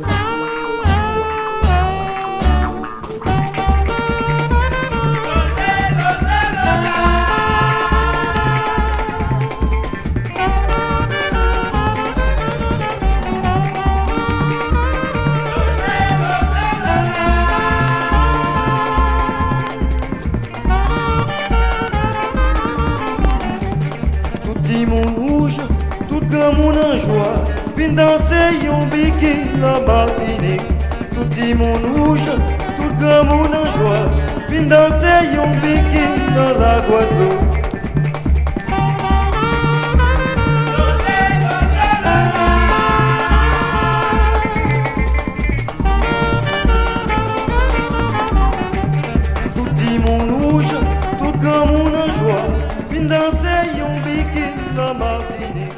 Wow. Grand monde en joie, vin danser yon bikini la Martinique. Tout le monde rouge, tout grand monde en joie, vin danser yon bikini dans la Guadeloupe. Tout le monde rouge, tout en joie, Vin danser yon bikini dans Martinique